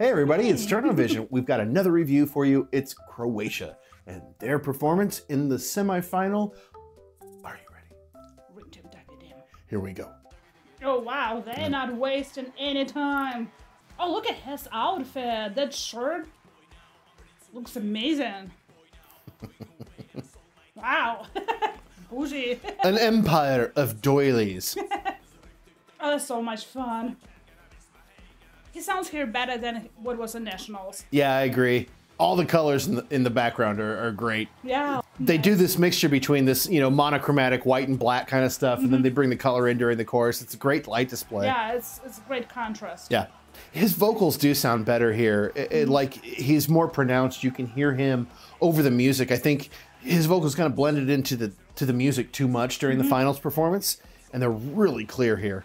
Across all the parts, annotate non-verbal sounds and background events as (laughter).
Hey everybody, it's Turnovision. We've got another review for you. It's Croatia and their performance in the semifinal. Are you ready? Here we go. Oh wow, they're not wasting any time. Oh, look at his outfit. That shirt looks amazing. (laughs) wow. (laughs) Bougie. An empire of doilies. (laughs) oh, that's so much fun. He sounds here better than what was in Nationals. Yeah, I agree. All the colors in the, in the background are, are great. Yeah. They do this mixture between this, you know, monochromatic white and black kind of stuff, and then mm-hmm. they bring the color in during the chorus. It's a great light display. Yeah, it's it's a great contrast. Yeah. His vocals do sound better here. It, it- mm-hmm. like he's more pronounced. You can hear him over the music. I think his vocals kind of blended into the to the music too much during the mm-hmm. finals performance, and they're really clear here.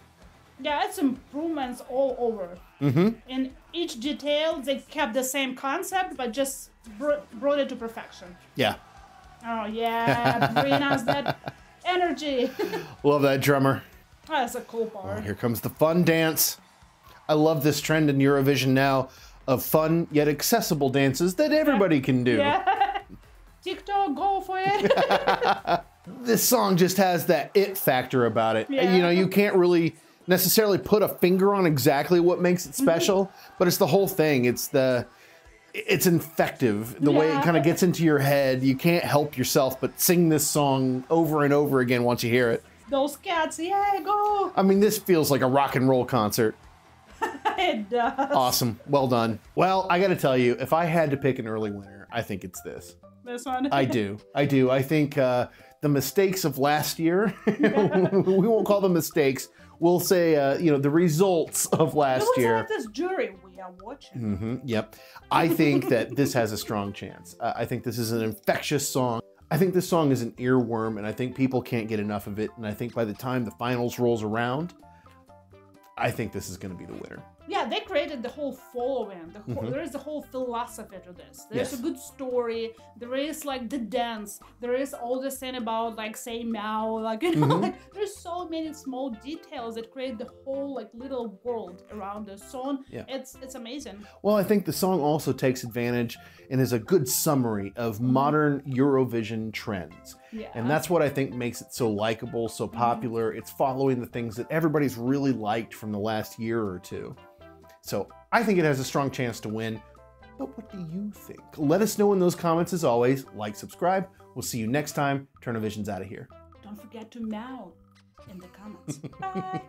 Yeah, it's improvements all over. Mm-hmm. In each detail, they kept the same concept, but just br- brought it to perfection. Yeah. Oh yeah, bring us that (laughs) energy. Love that drummer. That's a cool part. Here comes the fun dance. I love this trend in Eurovision now of fun yet accessible dances that everybody can do. Yeah. (laughs) TikTok, go for it. (laughs) This song just has that it factor about it. Yeah. You know, you can't really necessarily put a finger on exactly what makes it special, but it's the whole thing. It's the it's infective. The way it kind of gets into your head. You can't help yourself but sing this song over and over again once you hear it. Those cats, yeah, go. I mean, this feels like a rock and roll concert. (laughs) It does. Awesome. Well done. Well, I got to tell you, if I had to pick an early winner, I think it's this. This one. I (laughs) do. I do. I think uh, the mistakes of last year, (laughs) we won't call them mistakes. We'll say, uh, you know, the results of last year. like this jury we are watching. hmm Yep. I think that this has a strong chance. Uh, I think this is an infectious song. I think this song is an earworm, and I think people can't get enough of it. And I think by the time the finals rolls around, I think this is going to be the winner. Yeah, they created the whole following. The whole, Mhm. There is the whole philosophy to this. There's Yes. a good story. There is like the dance. There is all this thing about like say meow. Like you know, Mhm. like there's so many small details that create the whole like little world around the song. Yeah. It's it's amazing. Well, I think the song also takes advantage and is a good summary of modern Eurovision trends. Yeah. And that's what I think makes it so likable, so mm-hmm. popular. It's following the things that everybody's really liked from the last year or two. So I think it has a strong chance to win. But what do you think? Let us know in those comments as always. Like, subscribe. We'll see you next time. Turnovision's out of here. Don't forget to meow in the comments. (laughs) Bye.